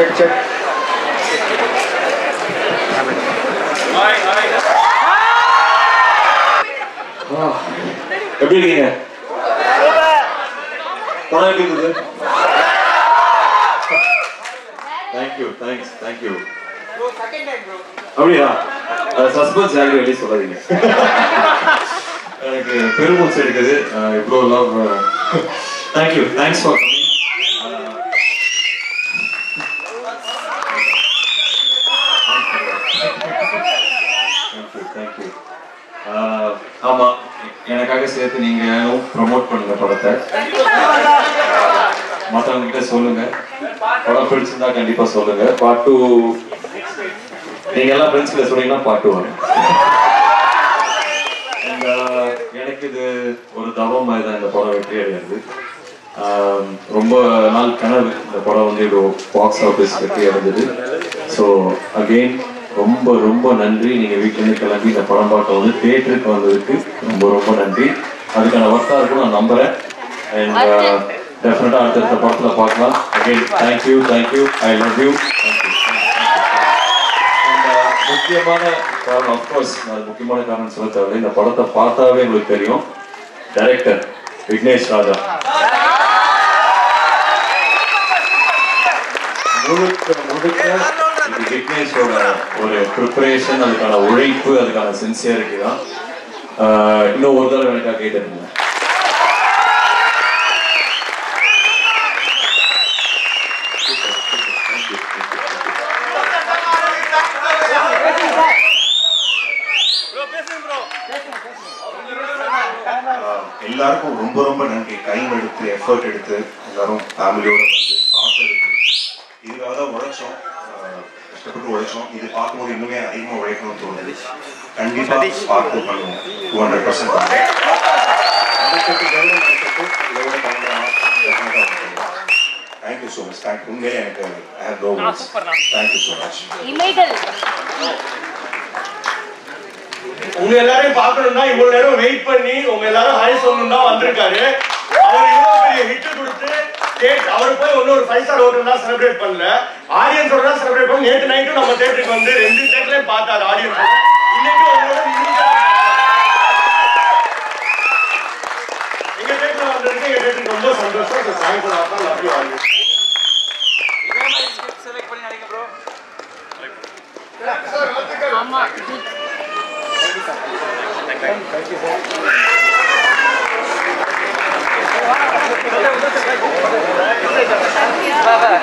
check, check. எப்படி இருக்கீங்க? படம் எப்படி இருந்தது thank you thanks thank you அப்படியா? சஸ்பென்ஸ் யாரும் வெளியே சொல்லாதீங்க எனக்கு பெருமூச்சு எடுக்குது இவ்வளோ லவ் தேங்க்யூ தேங்க்ஸ் ஃபார் எனக்காக சேர்த்து நீங்களும் ப்ரமோட் பண்ணுங்க படத்தை. மற்றவங்க கிட்ட சொல்லுங்க. படம் பிடிச்சிருந்தா கண்டிப்பா சொல்லுங்க. பார்ட் டூ நீங்க எல்லாம் ஃப்ரெண்ட்ஸ் கிட்ட சொன்னீங்கன்னா பார்ட் டூ வரும். எனக்கு இது ஒரு தவம் மாதிரி தான் இந்த படம் வெற்றி அடையாது ரொம்ப நாள் கனவு. இந்த படம் வந்து இது பாக்ஸ் ஆஃபீஸ் வெற்றி அடைஞ்சது ஸோ அகெயின் ரொம்ப ரொம்ப நன்றி. நீங்க வீட்டுல இருந்து கிளம்பி இந்த படம் பார்க்க வந்து தேட்டருக்கு வந்ததுக்கு ரொம்ப ரொம்ப நன்றி. அதுக்கான ஒர்க்காக இருக்கும் நான் நம்புறேன். அண்ட் டெஃபினட்டா uh, அடுத்தடுத்த படத்துல பார்க்கலாம். Again thank you thank you I love you முக்கியமான காரணம் அஃப்கோர்ஸ் நான் முக்கியமான காரணம் சொல்ல தேவையில்லை. இந்த படத்தை பார்த்தாவே உங்களுக்கு தெரியும். டைரக்டர் விக்னேஷ் ராஜா. முழுக்க முழுக்க விக்னேஷோட ஒரு ப்ரிப்பரேஷன் அதுக்கான உழைப்பு அதுக்கான சின்சியரிட்டி தான். இன்னும் ஒரு தடவை எனக்காக கேட்டுருங்க. எல்லாருக்கும் ரொம்ப ரொம்ப நன்றி. டைம் எடுத்து எஃபர்ட் எடுத்து எல்லாரும் ஃபேமிலியோட வந்து பார்த்ததுக்கு இதுக்காக தான் உழைச்சோம். கஷ்டப்பட்டு உழைச்சோம் இது பார்க்கும்போது இன்னுமே அதிகமாக உழைக்கணும்னு தோணுது கண்டிப்பாக பார்த்து பண்ணுவோம் two hundred percent thank you so much thank உண்மையிலே எனக்கு I have no words thank you so much இமைகள் உங்க எல்லாரையும் பார்க்கணும்னா இவ்வளவு நேரம் வெயிட் பண்ணி உங்க எல்லாரும் ஹாய் சொல்லணும் தான் வந்திருக்காரு அவர் இவ்வளவு பெரிய ஹிட் கொடுத்து கேட் அவர் போய் ஒன்னும் ஒரு ஃபைவ் ஸ்டார் ஹோட்டல் தான் செலிப்ரேட் பண்ணல. ஆடியன்ஸோட தான் செலிப்ரேட் பண்ணி நேற்று நைட்டும் நம்ம தேட்டருக்கு வந்து ரெண்டு தேட்டர்லயும் பார்த்தாரு ஆடியன்ஸ் இன்னைக்கு ஆ எங்க தேட்டர்ல வந்திருக்கு. எங்க தேட்டருக்கு ரொம்ப சந்தோஷம். Thanks lot love you all ஆமா. Vâng, vâng.